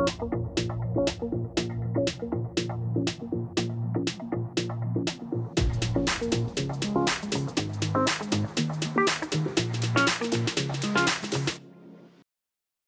Música